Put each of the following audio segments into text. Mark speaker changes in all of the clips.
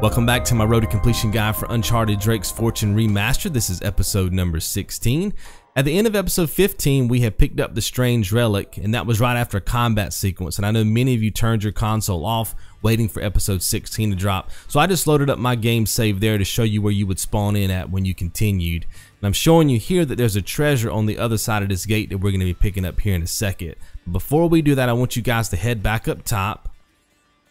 Speaker 1: Welcome back to my road to completion guide for Uncharted Drake's Fortune Remastered. This is episode number 16. At the end of episode 15, we have picked up the strange relic, and that was right after a combat sequence. And I know many of you turned your console off waiting for episode 16 to drop. So I just loaded up my game save there to show you where you would spawn in at when you continued. And I'm showing you here that there's a treasure on the other side of this gate that we're going to be picking up here in a second. Before we do that, I want you guys to head back up top.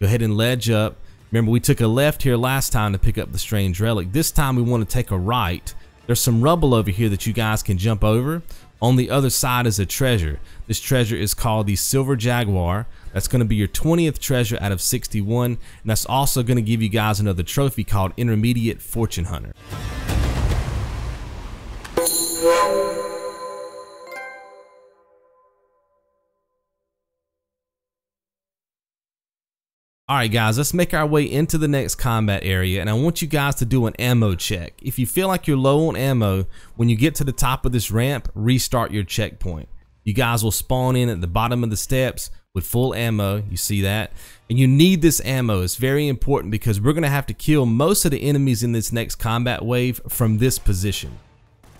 Speaker 1: Go ahead and ledge up Remember, we took a left here last time to pick up the strange relic. This time we want to take a right. There's some rubble over here that you guys can jump over. On the other side is a treasure. This treasure is called the Silver Jaguar. That's going to be your 20th treasure out of 61. And that's also going to give you guys another trophy called Intermediate Fortune Hunter. Alright guys, let's make our way into the next combat area and I want you guys to do an ammo check. If you feel like you're low on ammo, when you get to the top of this ramp, restart your checkpoint. You guys will spawn in at the bottom of the steps with full ammo, you see that? And you need this ammo, it's very important because we're going to have to kill most of the enemies in this next combat wave from this position.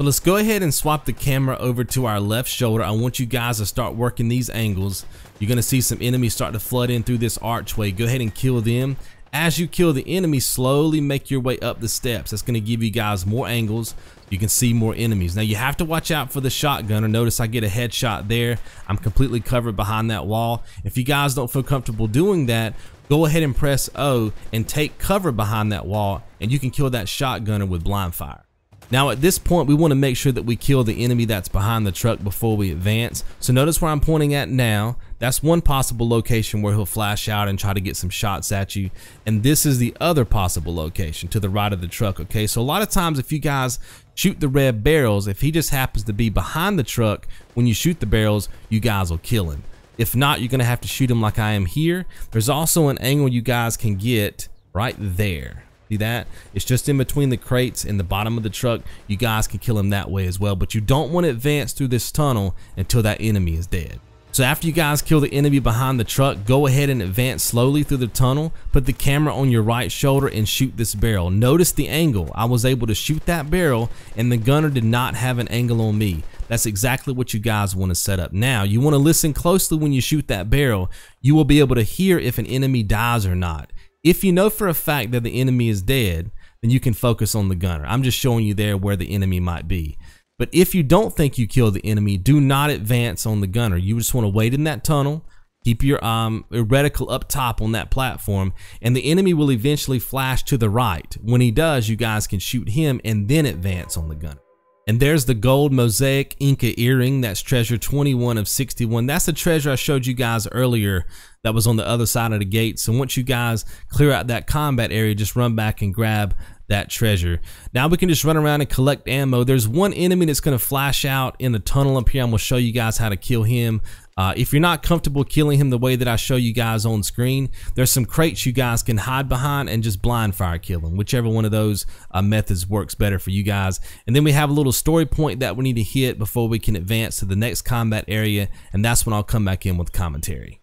Speaker 1: So let's go ahead and swap the camera over to our left shoulder. I want you guys to start working these angles. You're going to see some enemies start to flood in through this archway. Go ahead and kill them. As you kill the enemy, slowly make your way up the steps. That's going to give you guys more angles. You can see more enemies. Now you have to watch out for the shotgunner. Notice I get a headshot there. I'm completely covered behind that wall. If you guys don't feel comfortable doing that, go ahead and press O and take cover behind that wall and you can kill that shotgunner with blind fire. Now at this point, we want to make sure that we kill the enemy that's behind the truck before we advance. So notice where I'm pointing at now. That's one possible location where he'll flash out and try to get some shots at you. And this is the other possible location to the right of the truck, okay? So a lot of times if you guys shoot the red barrels, if he just happens to be behind the truck, when you shoot the barrels, you guys will kill him. If not, you're going to have to shoot him like I am here. There's also an angle you guys can get right there. See that? It's just in between the crates and the bottom of the truck. You guys can kill him that way as well, but you don't want to advance through this tunnel until that enemy is dead. So after you guys kill the enemy behind the truck, go ahead and advance slowly through the tunnel, put the camera on your right shoulder and shoot this barrel. Notice the angle. I was able to shoot that barrel and the gunner did not have an angle on me. That's exactly what you guys want to set up. Now, you want to listen closely when you shoot that barrel. You will be able to hear if an enemy dies or not. If you know for a fact that the enemy is dead, then you can focus on the gunner. I'm just showing you there where the enemy might be. But if you don't think you killed the enemy, do not advance on the gunner. You just want to wait in that tunnel, keep your um, reticle up top on that platform, and the enemy will eventually flash to the right. When he does, you guys can shoot him and then advance on the gunner. And there's the gold mosaic Inca earring. That's treasure 21 of 61. That's the treasure I showed you guys earlier that was on the other side of the gate. So once you guys clear out that combat area, just run back and grab that treasure. Now we can just run around and collect ammo. There's one enemy that's going to flash out in the tunnel up here. I'm going to show you guys how to kill him. Uh, if you're not comfortable killing him the way that I show you guys on screen, there's some crates you guys can hide behind and just blind fire kill him. Whichever one of those uh, methods works better for you guys. And then we have a little story point that we need to hit before we can advance to the next combat area. And that's when I'll come back in with commentary.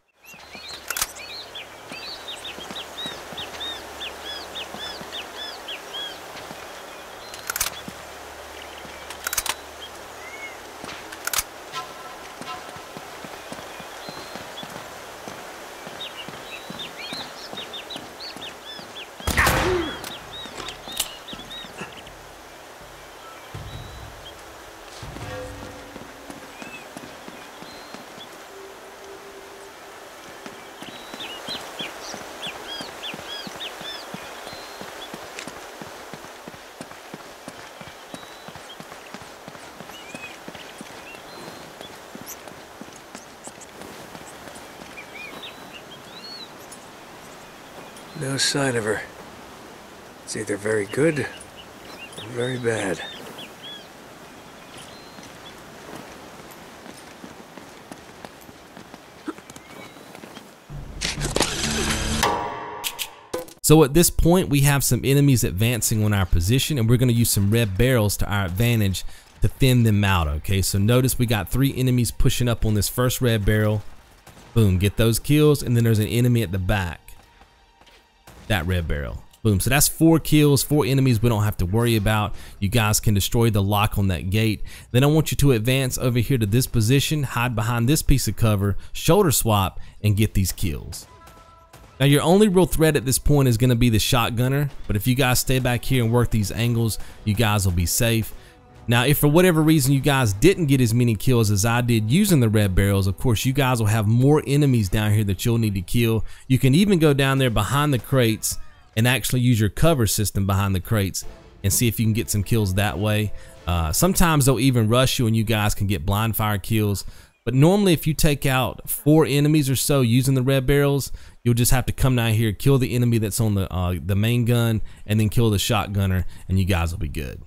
Speaker 2: Sign of her. It's either very good or very bad.
Speaker 1: So at this point, we have some enemies advancing on our position, and we're going to use some red barrels to our advantage to thin them out, okay? So notice we got three enemies pushing up on this first red barrel. Boom, get those kills, and then there's an enemy at the back that red barrel. Boom. So that's four kills, four enemies we don't have to worry about. You guys can destroy the lock on that gate. Then I want you to advance over here to this position, hide behind this piece of cover, shoulder swap, and get these kills. Now your only real threat at this point is going to be the shotgunner, but if you guys stay back here and work these angles, you guys will be safe. Now, if for whatever reason you guys didn't get as many kills as I did using the red barrels, of course you guys will have more enemies down here that you'll need to kill. You can even go down there behind the crates and actually use your cover system behind the crates and see if you can get some kills that way. Uh, sometimes they'll even rush you and you guys can get blind fire kills. But normally if you take out four enemies or so using the red barrels, you'll just have to come down here, kill the enemy that's on the, uh, the main gun, and then kill the shotgunner, and you guys will be good.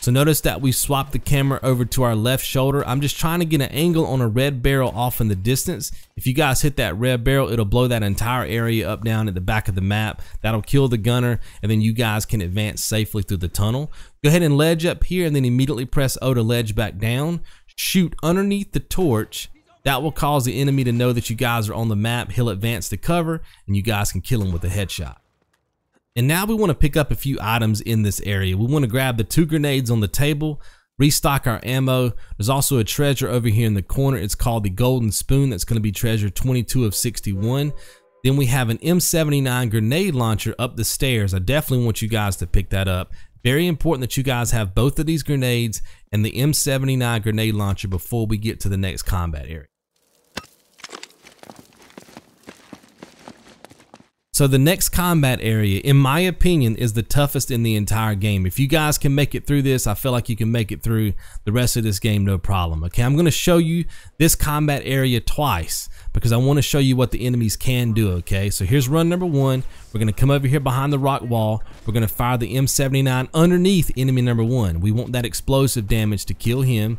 Speaker 1: So notice that we swapped the camera over to our left shoulder. I'm just trying to get an angle on a red barrel off in the distance. If you guys hit that red barrel, it'll blow that entire area up down at the back of the map. That'll kill the gunner and then you guys can advance safely through the tunnel. Go ahead and ledge up here and then immediately press O to ledge back down. Shoot underneath the torch. That will cause the enemy to know that you guys are on the map. He'll advance to cover and you guys can kill him with a headshot. And now we want to pick up a few items in this area. We want to grab the two grenades on the table, restock our ammo. There's also a treasure over here in the corner. It's called the Golden Spoon. That's going to be treasure 22 of 61. Then we have an M79 grenade launcher up the stairs. I definitely want you guys to pick that up. Very important that you guys have both of these grenades and the M79 grenade launcher before we get to the next combat area. So the next combat area, in my opinion, is the toughest in the entire game. If you guys can make it through this, I feel like you can make it through the rest of this game no problem. Okay, I'm going to show you this combat area twice because I want to show you what the enemies can do. Okay, so here's run number one. We're going to come over here behind the rock wall. We're going to fire the M79 underneath enemy number one. We want that explosive damage to kill him.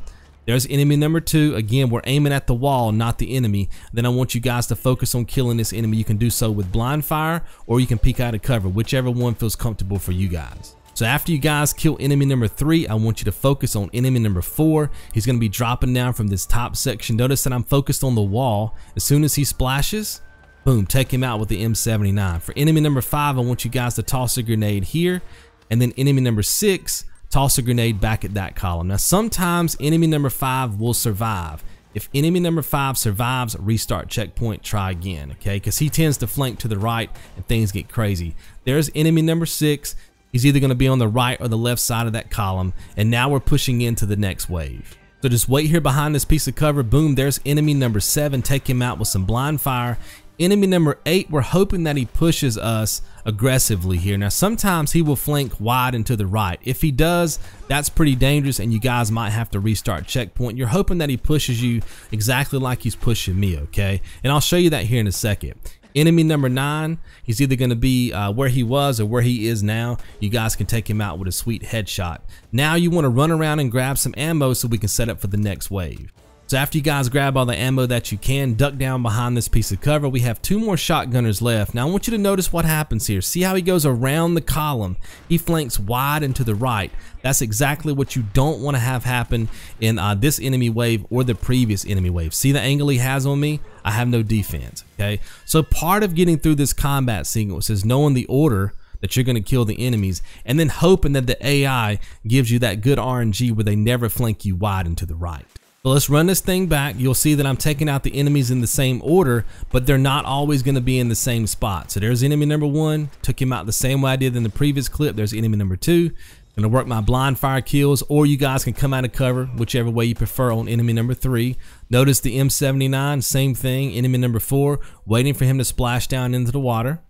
Speaker 1: There's enemy number two. Again, we're aiming at the wall, not the enemy. Then I want you guys to focus on killing this enemy. You can do so with blind fire or you can peek out of cover, whichever one feels comfortable for you guys. So after you guys kill enemy number three, I want you to focus on enemy number four. He's going to be dropping down from this top section. Notice that I'm focused on the wall. As soon as he splashes, boom, take him out with the M79. For enemy number five, I want you guys to toss a grenade here. And then enemy number six, toss a grenade back at that column. Now, sometimes enemy number five will survive. If enemy number five survives, restart checkpoint, try again, okay? Because he tends to flank to the right and things get crazy. There's enemy number six. He's either going to be on the right or the left side of that column. And now we're pushing into the next wave. So just wait here behind this piece of cover. Boom, there's enemy number seven. Take him out with some blind fire. Enemy number eight, we're hoping that he pushes us aggressively here. Now, sometimes he will flank wide and to the right. If he does, that's pretty dangerous and you guys might have to restart checkpoint. You're hoping that he pushes you exactly like he's pushing me, okay? And I'll show you that here in a second. Enemy number nine, he's either going to be uh, where he was or where he is now. You guys can take him out with a sweet headshot. Now you want to run around and grab some ammo so we can set up for the next wave. So after you guys grab all the ammo that you can, duck down behind this piece of cover. We have two more shotgunners left. Now I want you to notice what happens here. See how he goes around the column. He flanks wide and to the right. That's exactly what you don't want to have happen in uh, this enemy wave or the previous enemy wave. See the angle he has on me? I have no defense, okay? So part of getting through this combat sequence is knowing the order that you're going to kill the enemies and then hoping that the AI gives you that good RNG where they never flank you wide and to the right. So let's run this thing back. You'll see that I'm taking out the enemies in the same order, but they're not always going to be in the same spot. So there's enemy number one, took him out the same way I did in the previous clip. There's enemy number two. Gonna work my blind fire kills, or you guys can come out of cover, whichever way you prefer on enemy number three. Notice the M79, same thing, enemy number four, waiting for him to splash down into the water.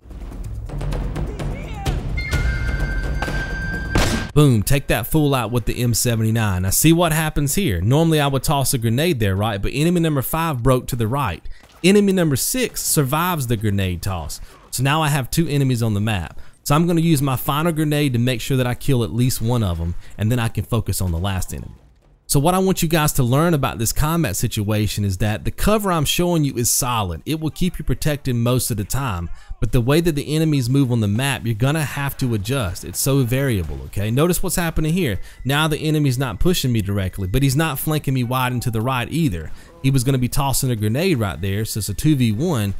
Speaker 1: Boom, take that fool out with the M79. Now see what happens here. Normally I would toss a grenade there, right? But enemy number five broke to the right. Enemy number six survives the grenade toss. So now I have two enemies on the map. So I'm gonna use my final grenade to make sure that I kill at least one of them and then I can focus on the last enemy. So what I want you guys to learn about this combat situation is that the cover I'm showing you is solid. It will keep you protected most of the time, but the way that the enemies move on the map, you're gonna have to adjust. It's so variable, okay? Notice what's happening here. Now the enemy's not pushing me directly, but he's not flanking me wide and to the right either. He was gonna be tossing a grenade right there, so it's a 2v1,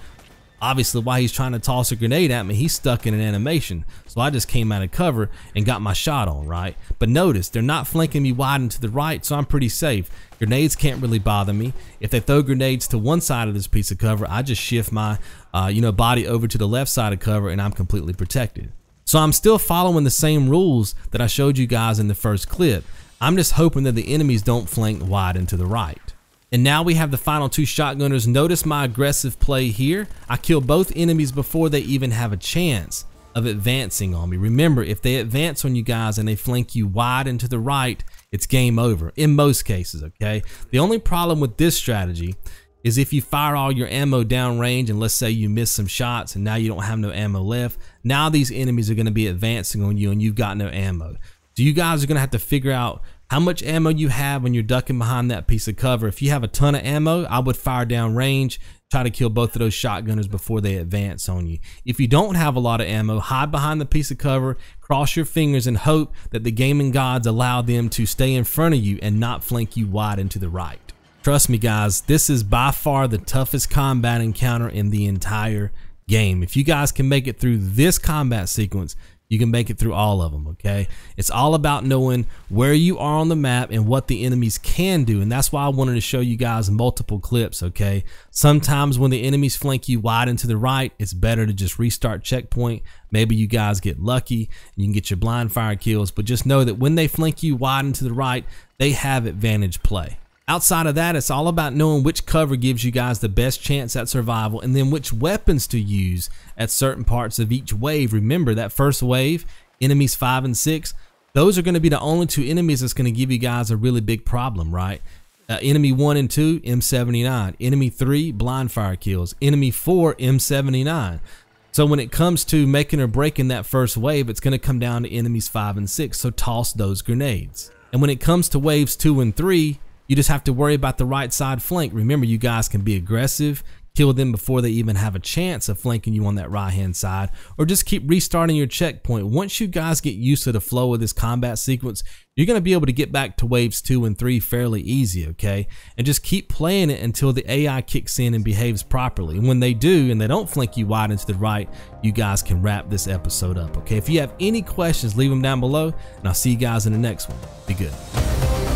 Speaker 1: Obviously, while he's trying to toss a grenade at me, he's stuck in an animation. So I just came out of cover and got my shot on, right? But notice, they're not flanking me wide and to the right, so I'm pretty safe. Grenades can't really bother me. If they throw grenades to one side of this piece of cover, I just shift my, uh, you know, body over to the left side of cover and I'm completely protected. So I'm still following the same rules that I showed you guys in the first clip. I'm just hoping that the enemies don't flank wide and to the right. And now we have the final two shotgunners. Notice my aggressive play here. I kill both enemies before they even have a chance of advancing on me. Remember, if they advance on you guys and they flank you wide and to the right, it's game over in most cases, okay? The only problem with this strategy is if you fire all your ammo downrange and let's say you miss some shots and now you don't have no ammo left, now these enemies are going to be advancing on you and you've got no ammo. So you guys are going to have to figure out how much ammo you have when you're ducking behind that piece of cover. If you have a ton of ammo, I would fire down range, try to kill both of those shotgunners before they advance on you. If you don't have a lot of ammo, hide behind the piece of cover, cross your fingers and hope that the gaming gods allow them to stay in front of you and not flank you wide and to the right. Trust me guys, this is by far the toughest combat encounter in the entire game. If you guys can make it through this combat sequence, you can make it through all of them, okay? It's all about knowing where you are on the map and what the enemies can do. And that's why I wanted to show you guys multiple clips, okay? Sometimes when the enemies flank you wide and to the right, it's better to just restart checkpoint. Maybe you guys get lucky and you can get your blind fire kills, but just know that when they flank you wide and to the right, they have advantage play. Outside of that, it's all about knowing which cover gives you guys the best chance at survival and then which weapons to use at certain parts of each wave. Remember that first wave, enemies 5 and 6, those are going to be the only two enemies that's going to give you guys a really big problem, right? Uh, enemy 1 and 2, M79. Enemy 3, blind fire kills. Enemy 4, M79. So when it comes to making or breaking that first wave, it's going to come down to enemies 5 and 6, so toss those grenades. And when it comes to waves 2 and 3, you just have to worry about the right side flank. Remember, you guys can be aggressive, kill them before they even have a chance of flanking you on that right hand side, or just keep restarting your checkpoint. Once you guys get used to the flow of this combat sequence, you're going to be able to get back to waves two and three fairly easy, okay? And just keep playing it until the AI kicks in and behaves properly. And when they do, and they don't flank you wide into the right, you guys can wrap this episode up, okay? If you have any questions, leave them down below, and I'll see you guys in the next one. Be good.